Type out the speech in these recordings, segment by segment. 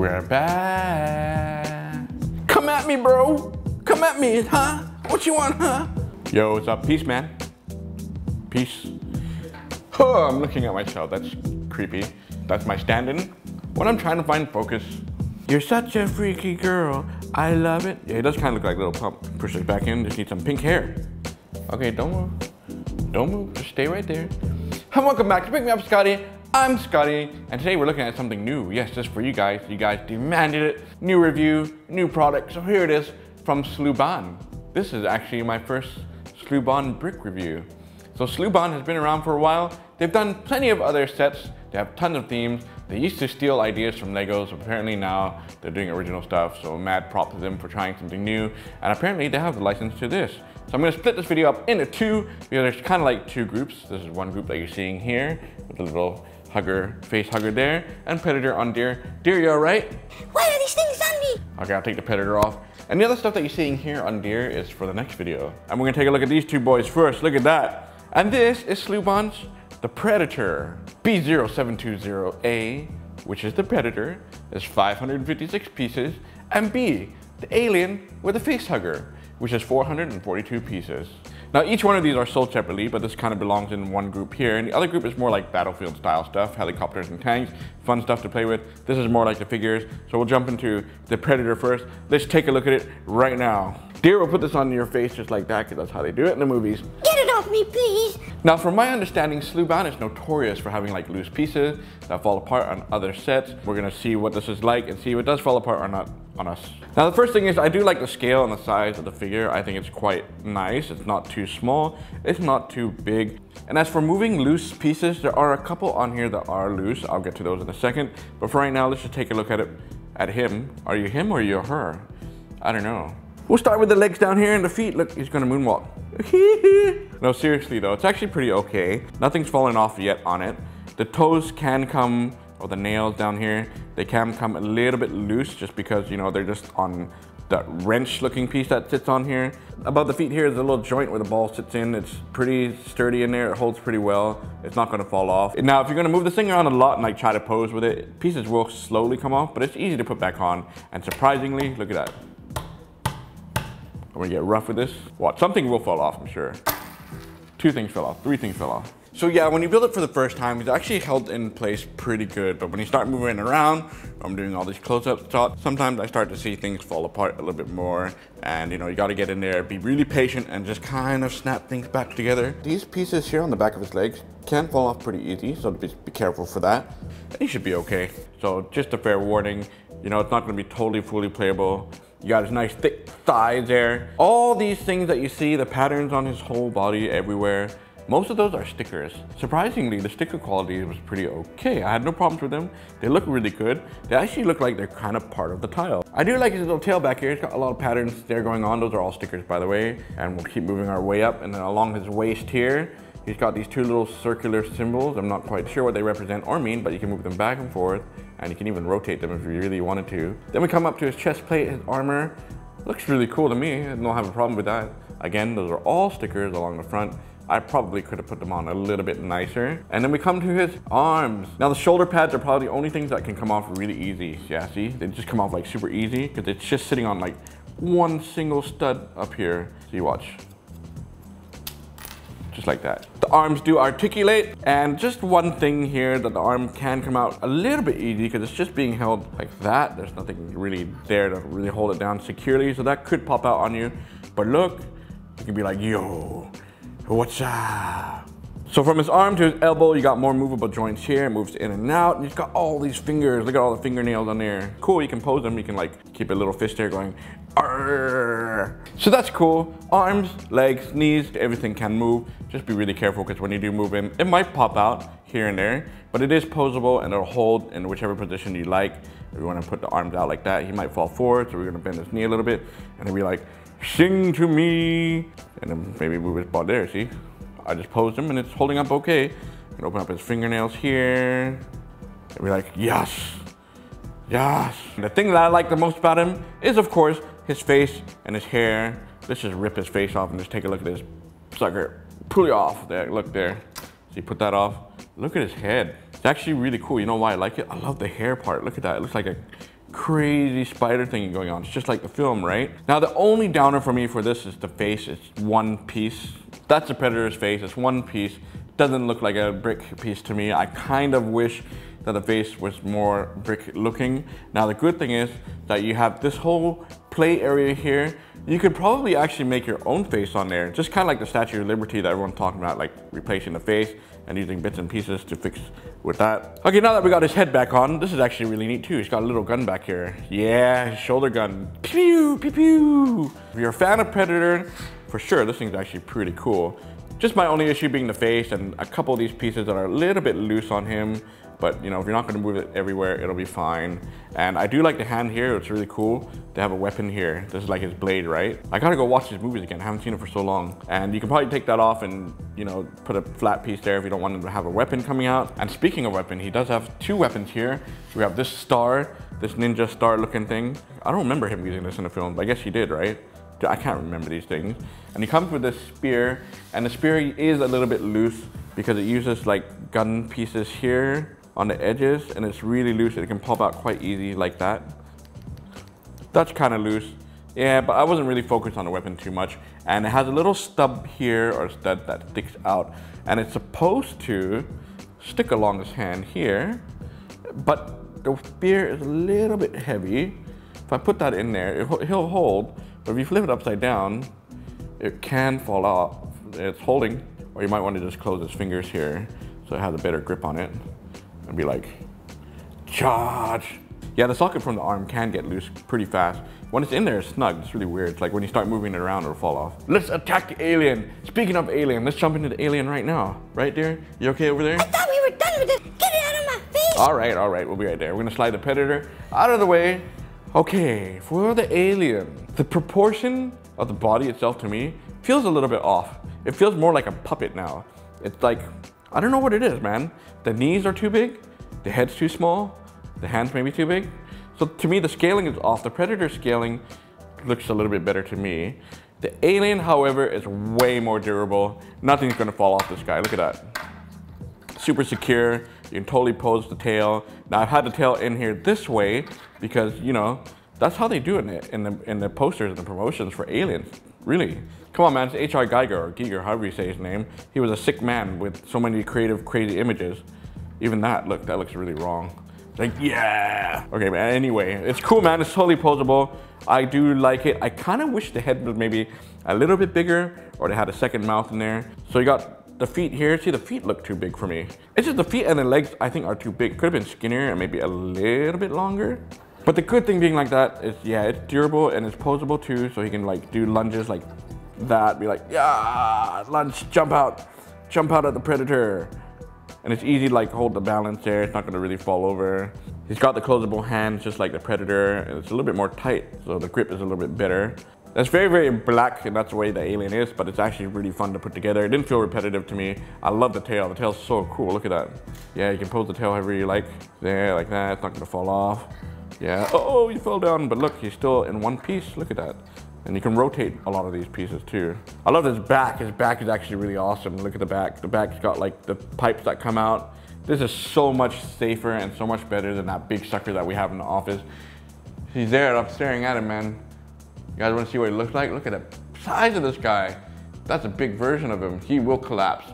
We're back. Come at me, bro. Come at me, huh? What you want, huh? Yo, what's up? Peace, man. Peace. Oh, I'm looking at myself. That's creepy. That's my stand-in. When I'm trying to find focus. You're such a freaky girl. I love it. Yeah, it does kind of look like a Lil Pump. Push it back in. Just need some pink hair. Okay, don't move. Don't move. Just stay right there. And welcome back to Brick Me Up Scottie. I'm Scottie, and today we're looking at something new. Yes, just for you guys. You guys demanded it. New review, new product. So here it is from Sluban. This is actually my first Sluban brick review. So Sluban has been around for a while. They've done plenty of other sets. They have tons of themes. They used to steal ideas from Legos. Apparently now they're doing original stuff. So mad prop to them for trying something new. And apparently they have the license to this. So I'm gonna split this video up into two because there's kind of like two groups. This is one group that you're seeing here with the little hugger, face hugger there, and predator on deer. Deer, you all right? Why are these things on me? Okay, I'll take the predator off. And the other stuff that you're seeing here on deer is for the next video. And we're gonna take a look at these two boys first. Look at that. And this is Sluban's The Predator. B0720A, which is the Predator, is 556 pieces. And B, the Alien with a face hugger, which is 442 pieces. Now each one of these are sold separately, but this kind of belongs in one group here. And the other group is more like battlefield style stuff, helicopters and tanks, fun stuff to play with. This is more like the figures. So we'll jump into the Predator first. Let's take a look at it right now. Deer will put this on your face just like that, because that's how they do it in the movies. Get it off me, please. Now, from my understanding, Sluban is notorious for having like loose pieces that fall apart on other sets. We're gonna see what this is like and see if it does fall apart or not on us. Now, the first thing is I do like the scale and the size of the figure. I think it's quite nice. It's not too small. It's not too big. And as for moving loose pieces, there are a couple on here that are loose. I'll get to those in a second. But for right now, let's just take a look at it, at him. Are you him or are you her? I don't know. We'll start with the legs down here and the feet. Look, he's gonna moonwalk. no, seriously though, it's actually pretty okay. Nothing's fallen off yet on it. The toes can come, or the nails down here, they can come a little bit loose just because, you know, they're just on that wrench looking piece that sits on here. Above the feet here is a little joint where the ball sits in. It's pretty sturdy in there. It holds pretty well. It's not gonna fall off. Now, if you're gonna move this thing around a lot and like try to pose with it, pieces will slowly come off, but it's easy to put back on. And surprisingly, look at that. I'm gonna get rough with this. Watch, something will fall off, I'm sure. Two things fell off, three things fell off. So yeah, when you build it for the first time, it's actually held in place pretty good. But when you start moving around, I'm doing all these close-up shots, sometimes I start to see things fall apart a little bit more. And you know, you gotta get in there, be really patient and just kind of snap things back together. These pieces here on the back of his legs can fall off pretty easy, so be, be careful for that. And you should be okay. So just a fair warning, you know, it's not gonna be totally fully playable. You got his nice thick thighs there. All these things that you see, the patterns on his whole body everywhere, most of those are stickers. Surprisingly, the sticker quality was pretty okay. I had no problems with them. They look really good. They actually look like they're kind of part of the tile. I do like his little tail back here. It's got a lot of patterns there going on. Those are all stickers, by the way. And we'll keep moving our way up. And then along his waist here, He's got these two little circular symbols. I'm not quite sure what they represent or mean, but you can move them back and forth, and you can even rotate them if you really wanted to. Then we come up to his chest plate, his armor. Looks really cool to me. I don't have a problem with that. Again, those are all stickers along the front. I probably could have put them on a little bit nicer. And then we come to his arms. Now the shoulder pads are probably the only things that can come off really easy. Yeah, see? They just come off like super easy because it's just sitting on like one single stud up here. See, watch just like that. The arms do articulate, and just one thing here that the arm can come out a little bit easy because it's just being held like that. There's nothing really there to really hold it down securely, so that could pop out on you. But look, you can be like, yo, what's up? So from his arm to his elbow, you got more movable joints here. It moves in and out. And he's got all these fingers. Look at all the fingernails on there. Cool, you can pose them. You can like keep a little fist there going, Arr. So that's cool. Arms, legs, knees, everything can move. Just be really careful because when you do move in, it might pop out here and there, but it is posable and it'll hold in whichever position you like. If you want to put the arms out like that, he might fall forward. So we're gonna bend his knee a little bit and then be like, sing to me. And then maybe move his butt there, see? I just posed him and it's holding up okay. Can open up his fingernails here. And be like, yes, yes. And the thing that I like the most about him is of course his face and his hair. Let's just rip his face off and just take a look at this sucker. Pull it off there, look there. See, put that off. Look at his head. It's actually really cool. You know why I like it? I love the hair part. Look at that. It looks like a crazy spider thing going on. It's just like the film, right? Now the only downer for me for this is the face. It's one piece. That's the Predator's face, it's one piece. Doesn't look like a brick piece to me. I kind of wish that the face was more brick looking. Now the good thing is that you have this whole play area here. You could probably actually make your own face on there, just kind of like the Statue of Liberty that everyone's talking about, like replacing the face and using bits and pieces to fix with that. Okay, now that we got his head back on, this is actually really neat too. He's got a little gun back here. Yeah, shoulder gun. Pew, pew, pew. If you're a fan of Predator, for sure, this thing's actually pretty cool. Just my only issue being the face and a couple of these pieces that are a little bit loose on him. But you know, if you're not gonna move it everywhere, it'll be fine. And I do like the hand here, it's really cool. They have a weapon here. This is like his blade, right? I gotta go watch his movies again. I haven't seen it for so long. And you can probably take that off and, you know, put a flat piece there if you don't want him to have a weapon coming out. And speaking of weapon, he does have two weapons here. We have this star, this ninja star looking thing. I don't remember him using this in the film, but I guess he did, right? I can't remember these things. And he comes with this spear, and the spear is a little bit loose because it uses like gun pieces here on the edges, and it's really loose. It can pop out quite easy like that. That's kind of loose. Yeah, but I wasn't really focused on the weapon too much. And it has a little stub here, or stud that sticks out. And it's supposed to stick along his hand here, but the spear is a little bit heavy. If I put that in there, he'll hold, but if you flip it upside down, it can fall off. It's holding, or you might want to just close his fingers here so it has a better grip on it and be like, charge. Yeah, the socket from the arm can get loose pretty fast. When it's in there, it's snug. It's really weird. It's like when you start moving it around, it'll fall off. Let's attack the alien. Speaking of alien, let's jump into the alien right now. Right, there? You okay over there? I thought we were done with this. Get it out of my face. All right, all right. We'll be right there. We're gonna slide the predator out of the way. Okay, for the alien, the proportion of the body itself to me feels a little bit off. It feels more like a puppet now. It's like, I don't know what it is, man. The knees are too big, the head's too small, the hands maybe too big. So to me, the scaling is off. The Predator scaling looks a little bit better to me. The Alien, however, is way more durable. Nothing's gonna fall off this guy. Look at that. Super secure. You can totally pose the tail. Now I've had the tail in here this way because, you know, that's how they do it in the, in the, in the posters and the promotions for Aliens. Really. Come on, man, it's H.R. Geiger, or Giger, however you say his name. He was a sick man with so many creative, crazy images. Even that, look, that looks really wrong. Like, yeah. Okay, man, anyway, it's cool, man. It's totally posable. I do like it. I kind of wish the head was maybe a little bit bigger or they had a second mouth in there. So you got the feet here. See, the feet look too big for me. It's just the feet and the legs, I think, are too big. Could have been skinnier and maybe a little bit longer. But the good thing being like that is, yeah, it's durable and it's posable too. So he can like do lunges like that. Be like, yeah, lunch, jump out, jump out at the predator. And it's easy to like hold the balance there. It's not gonna really fall over. He's got the closable hands just like the Predator. And it's a little bit more tight, so the grip is a little bit better. That's very, very black, and that's the way the alien is, but it's actually really fun to put together. It didn't feel repetitive to me. I love the tail. The tail's so cool. Look at that. Yeah, you can pose the tail however you like. There, like that. It's not gonna fall off. Yeah. Oh, you fell down, but look, he's still in one piece. Look at that. And you can rotate a lot of these pieces too. I love his back. His back is actually really awesome. Look at the back. The back's got like the pipes that come out. This is so much safer and so much better than that big sucker that we have in the office. He's there, I'm staring at him, man. You guys wanna see what he looks like? Look at the size of this guy. That's a big version of him. He will collapse,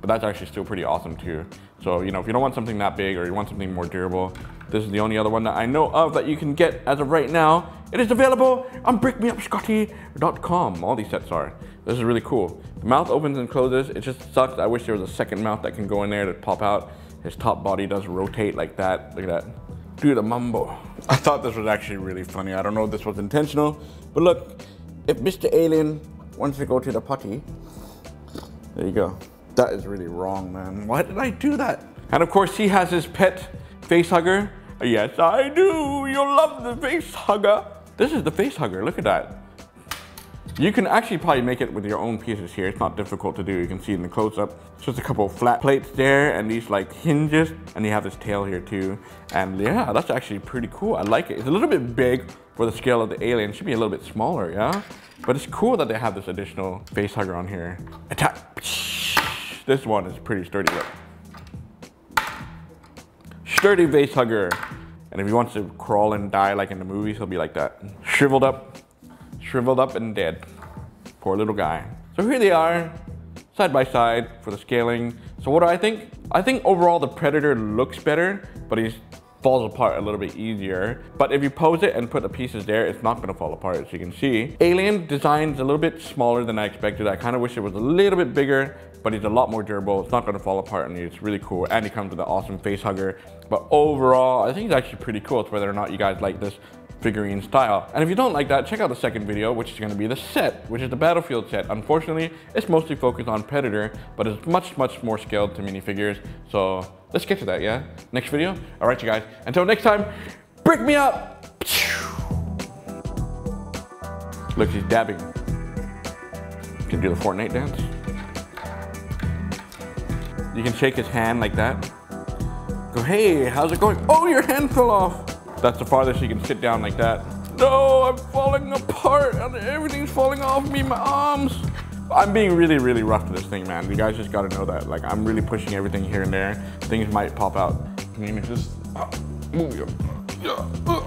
but that's actually still pretty awesome too. So, you know, if you don't want something that big or you want something more durable, this is the only other one that I know of that you can get as of right now. It is available on brickmeupscottie.com. All these sets are. This is really cool. The mouth opens and closes. It just sucks. I wish there was a second mouth that can go in there to pop out. His top body does rotate like that. Look at that. Do the mumbo. I thought this was actually really funny. I don't know if this was intentional, but look, if Mr. Alien wants to go to the potty, there you go. That is really wrong, man. Why did I do that? And of course, he has his pet face hugger Yes, I do. You'll love the face hugger. This is the face hugger. Look at that. You can actually probably make it with your own pieces here. It's not difficult to do. You can see in the close-up. It's just a couple of flat plates there and these like hinges. And you have this tail here too. And yeah, that's actually pretty cool. I like it. It's a little bit big for the scale of the alien. It should be a little bit smaller, yeah? But it's cool that they have this additional face hugger on here. Attack. This one is pretty sturdy, look. Sturdy face hugger. And if he wants to crawl and die like in the movies, he'll be like that. Shriveled up, shriveled up and dead. Poor little guy. So here they are, side by side for the scaling. So what do I think? I think overall the Predator looks better, but he falls apart a little bit easier. But if you pose it and put the pieces there, it's not gonna fall apart as you can see. Alien design's a little bit smaller than I expected. I kind of wish it was a little bit bigger, but it's a lot more durable. It's not gonna fall apart and it's really cool. And it comes with an awesome face hugger. But overall, I think it's actually pretty cool. It's whether or not you guys like this figurine style. And if you don't like that, check out the second video, which is gonna be the set, which is the Battlefield set. Unfortunately, it's mostly focused on Predator, but it's much, much more scaled to minifigures. So let's get to that, yeah? Next video? All right, you guys. Until next time, brick me up! Look, he's dabbing. Can do the Fortnite dance. You can shake his hand like that. Go, hey, how's it going? Oh, your hand fell off. That's the farthest you can sit down like that. No, I'm falling apart and everything's falling off me, my arms. I'm being really, really rough to this thing, man. You guys just gotta know that. Like, I'm really pushing everything here and there. Things might pop out. I mean, it's just uh, move your, yeah, uh.